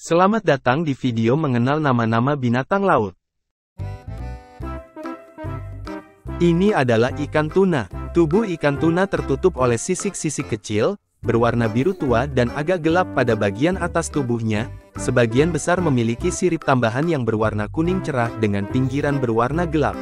Selamat datang di video mengenal nama-nama binatang laut. Ini adalah ikan tuna. Tubuh ikan tuna tertutup oleh sisik-sisik kecil, berwarna biru tua dan agak gelap pada bagian atas tubuhnya, sebagian besar memiliki sirip tambahan yang berwarna kuning cerah dengan pinggiran berwarna gelap.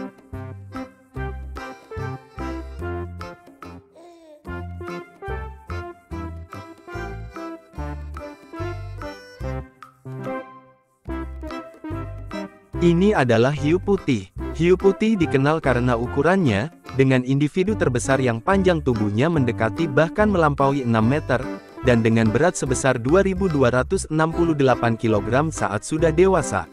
Ini adalah hiu putih. Hiu putih dikenal karena ukurannya, dengan individu terbesar yang panjang tubuhnya mendekati bahkan melampaui 6 meter, dan dengan berat sebesar 2.268 kg saat sudah dewasa.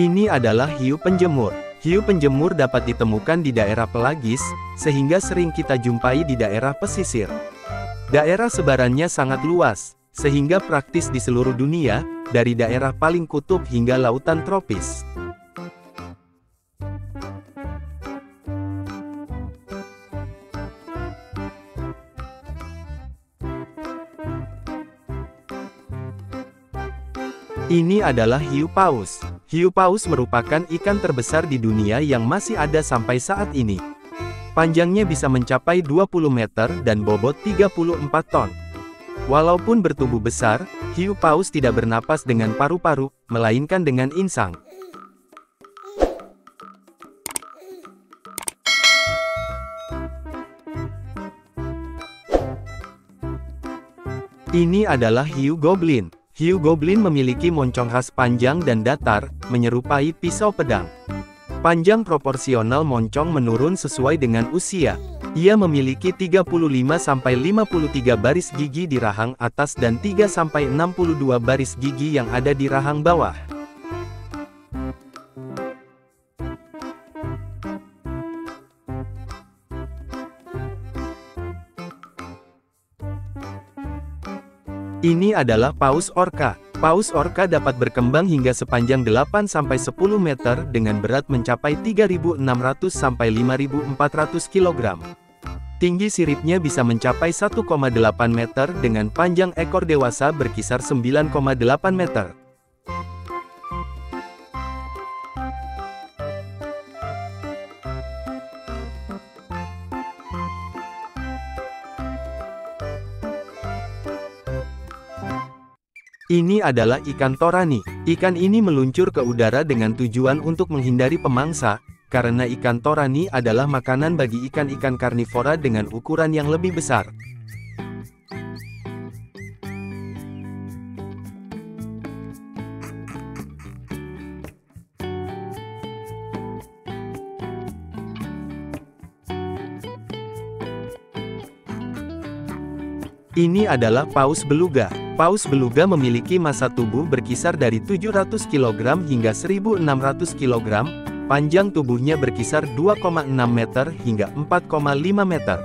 Ini adalah hiu penjemur. Hiu penjemur dapat ditemukan di daerah pelagis, sehingga sering kita jumpai di daerah pesisir. Daerah sebarannya sangat luas, sehingga praktis di seluruh dunia, dari daerah paling kutub hingga lautan tropis. Ini adalah hiu paus. Hiu paus merupakan ikan terbesar di dunia yang masih ada sampai saat ini. Panjangnya bisa mencapai 20 meter dan bobot 34 ton. Walaupun bertubuh besar, hiu paus tidak bernapas dengan paru-paru, melainkan dengan insang. Ini adalah hiu goblin. Hiu goblin memiliki moncong khas panjang dan datar, menyerupai pisau pedang. Panjang proporsional moncong menurun sesuai dengan usia. Ia memiliki 35-53 baris gigi di rahang atas dan 3-62 baris gigi yang ada di rahang bawah. Ini adalah paus orca. Paus orca dapat berkembang hingga sepanjang 8-10 meter dengan berat mencapai 3.600-5.400 kg. Tinggi siripnya bisa mencapai 1,8 meter dengan panjang ekor dewasa berkisar 9,8 meter. Ini adalah ikan torani. Ikan ini meluncur ke udara dengan tujuan untuk menghindari pemangsa, karena ikan torani adalah makanan bagi ikan-ikan karnivora dengan ukuran yang lebih besar. Ini adalah paus beluga. Paus beluga memiliki massa tubuh berkisar dari 700 kg hingga 1600 kg, panjang tubuhnya berkisar 2,6 meter hingga 4,5 meter.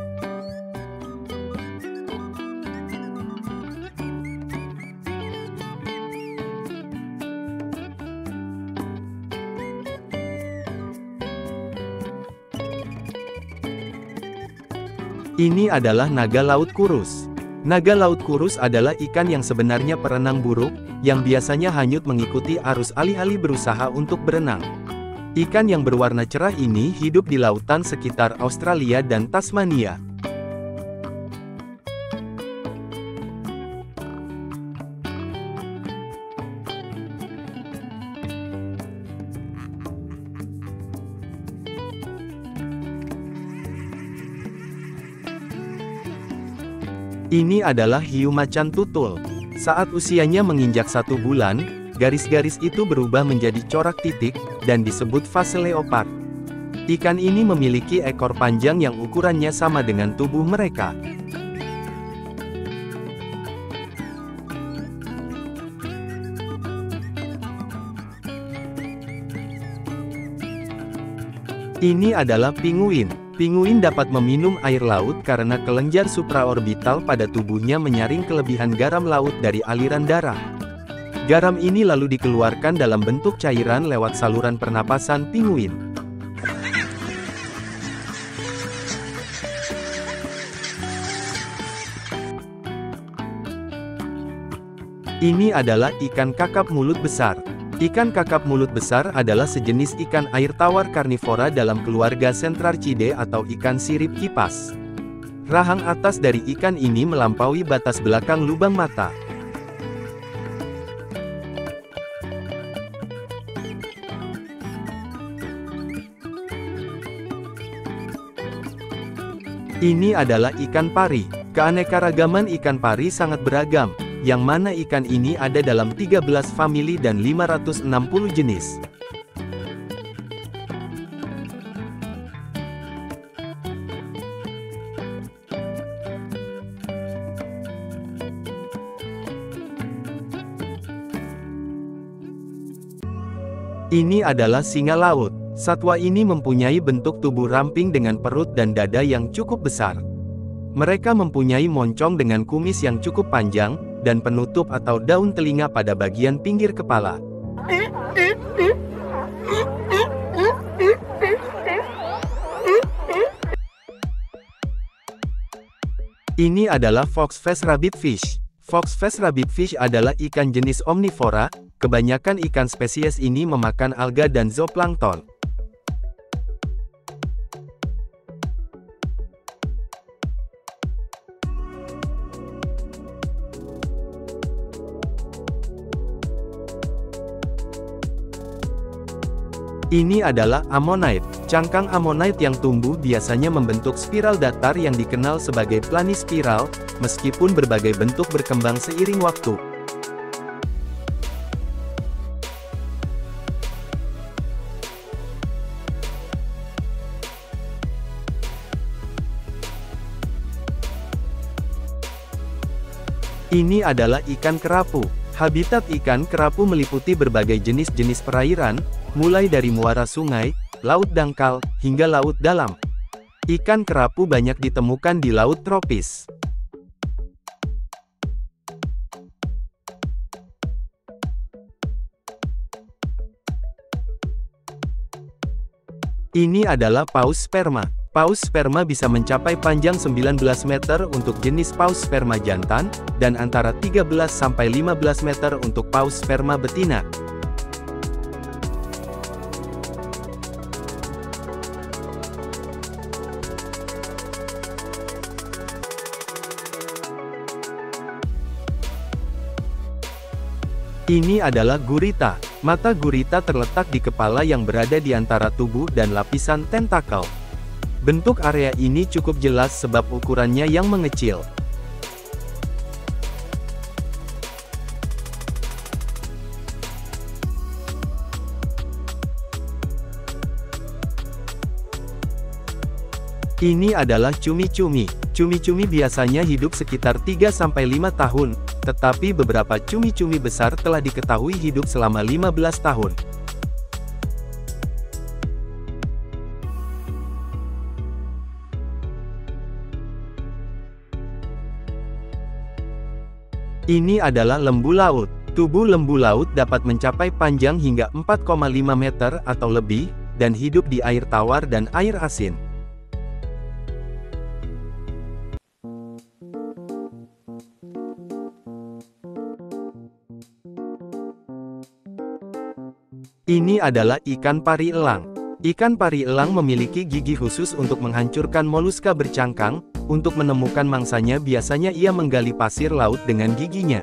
Ini adalah naga laut kurus. Naga laut kurus adalah ikan yang sebenarnya perenang buruk, yang biasanya hanyut mengikuti arus alih-alih berusaha untuk berenang. Ikan yang berwarna cerah ini hidup di lautan sekitar Australia dan Tasmania. Ini adalah hiu macan tutul. Saat usianya menginjak satu bulan, garis-garis itu berubah menjadi corak titik, dan disebut fase leopard. Ikan ini memiliki ekor panjang yang ukurannya sama dengan tubuh mereka. Ini adalah pinguin. Pinguin dapat meminum air laut karena kelenjar supraorbital pada tubuhnya menyaring kelebihan garam laut dari aliran darah. Garam ini lalu dikeluarkan dalam bentuk cairan lewat saluran pernapasan pinguin. Ini adalah ikan kakap mulut besar. Ikan kakap mulut besar adalah sejenis ikan air tawar karnivora dalam keluarga Centrarchidae atau ikan sirip kipas. Rahang atas dari ikan ini melampaui batas belakang lubang mata. Ini adalah ikan pari. Keanekaragaman ikan pari sangat beragam, yang mana ikan ini ada dalam 13 famili dan 560 jenis. Ini adalah singa laut. Satwa ini mempunyai bentuk tubuh ramping dengan perut dan dada yang cukup besar. Mereka mempunyai moncong dengan kumis yang cukup panjang, dan penutup atau daun telinga pada bagian pinggir kepala. Ini adalah foxface rabbitfish. Foxface rabbitfish adalah ikan jenis omnivora, kebanyakan ikan spesies ini memakan alga dan zooplankton. Ini adalah ammonite. Cangkang ammonite yang tumbuh biasanya membentuk spiral datar yang dikenal sebagai planispiral, meskipun berbagai bentuk berkembang seiring waktu. Ini adalah ikan kerapu. Habitat ikan kerapu meliputi berbagai jenis-jenis perairan, mulai dari muara sungai, laut dangkal, hingga laut dalam. Ikan kerapu banyak ditemukan di laut tropis. Ini adalah paus sperma. Paus sperma bisa mencapai panjang 19 meter untuk jenis paus sperma jantan, dan antara 13-15 meter untuk paus sperma betina. Ini adalah gurita. Mata gurita terletak di kepala yang berada di antara tubuh dan lapisan tentakel. Bentuk area ini cukup jelas sebab ukurannya yang mengecil. Ini adalah cumi-cumi. Cumi-cumi biasanya hidup sekitar 3-5 tahun, tetapi beberapa cumi-cumi besar telah diketahui hidup selama 15 tahun. Ini adalah lembu laut. Tubuh lembu laut dapat mencapai panjang hingga 4,5 meter atau lebih, dan hidup di air tawar dan air asin. Adalah ikan pari elang. Ikan pari elang memiliki gigi khusus untuk menghancurkan moluska bercangkang, untuk menemukan mangsanya biasanya ia menggali pasir laut dengan giginya.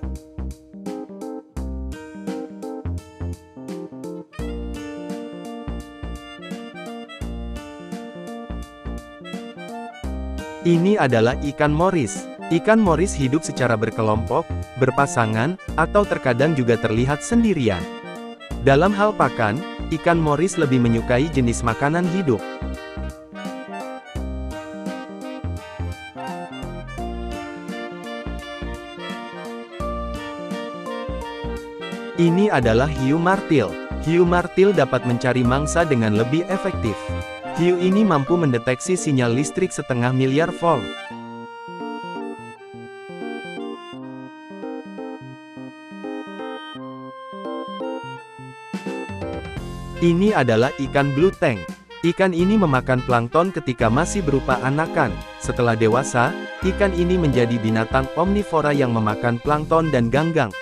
Ini adalah ikan moris. Ikan moris hidup secara berkelompok, berpasangan, atau terkadang juga terlihat sendirian. Dalam hal pakan, ikan moris lebih menyukai jenis makanan hidup. Ini adalah hiu martil. Hiu martil dapat mencari mangsa dengan lebih efektif. Hiu ini mampu mendeteksi sinyal listrik setengah miliar volt. Ini adalah ikan blue tank. Ikan ini memakan plankton ketika masih berupa anakan. Setelah dewasa, ikan ini menjadi binatang omnivora yang memakan plankton dan ganggang.